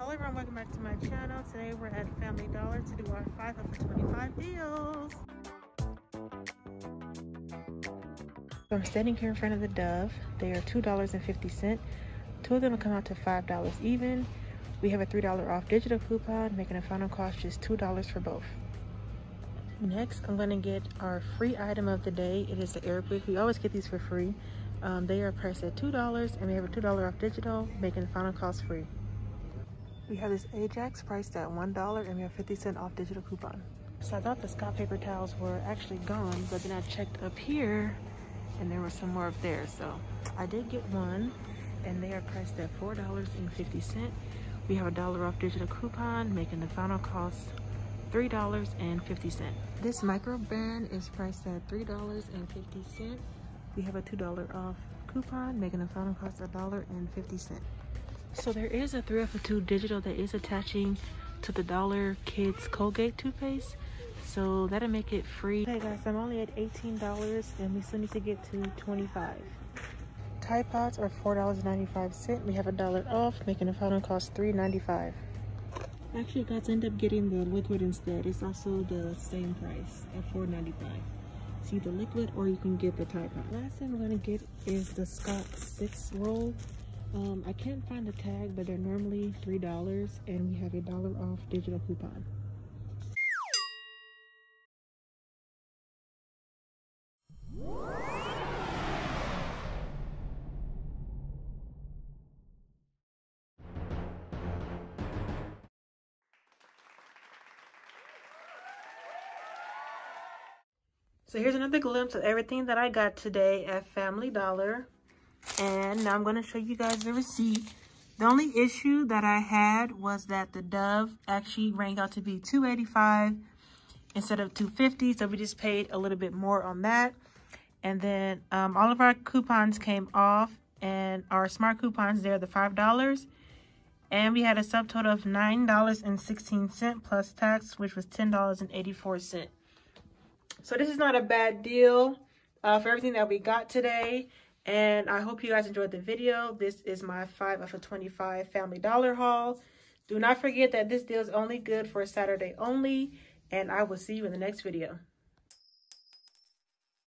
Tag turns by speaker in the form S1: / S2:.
S1: Hello everyone, welcome back to my channel. Today we're at Family Dollar to do our 5 of 25 deals. So I'm standing here in front of the Dove. They are $2.50. Two of them will come out to $5 even. We have a $3 off digital coupon, making a final cost just $2 for both. Next, I'm gonna get our free item of the day. It is the Airwick. We always get these for free. Um, they are priced at $2 and we have a $2 off digital, making the final cost free. We have this Ajax priced at $1 and we have 50 cent off digital coupon. So I thought the Scott paper towels were actually gone, but then I checked up here and there was some more up there. So I did get one and they are priced at $4.50. We have a dollar off digital coupon, making the final cost $3.50. This Microban is priced at $3.50. We have a $2 off coupon, making the final cost $1.50. So there is a 3 for 2 digital that is attaching to the Dollar Kids Colgate toothpaste. So that'll make it free. Hey guys, I'm only at $18 and we still need to get to 25 Tide Pods are $4.95. We have a dollar off, making the final cost $3.95. Actually, guys, end up getting the liquid instead. It's also the same price at $4.95. See the liquid or you can get the Tide Pod. Last thing we're gonna get is the Scott 6 roll. Um, I can't find the tag, but they're normally $3 and we have a dollar off digital coupon. So here's another glimpse of everything that I got today at Family Dollar. And now I'm going to show you guys the receipt. The only issue that I had was that the Dove actually rang out to be 285 instead of 250 So we just paid a little bit more on that. And then um, all of our coupons came off and our smart coupons, they're the $5. And we had a subtotal of $9.16 plus tax, which was $10.84. So this is not a bad deal uh, for everything that we got today. And I hope you guys enjoyed the video. This is my 5 of a 25 Family Dollar haul. Do not forget that this deal is only good for Saturday only. And I will see you in the next video.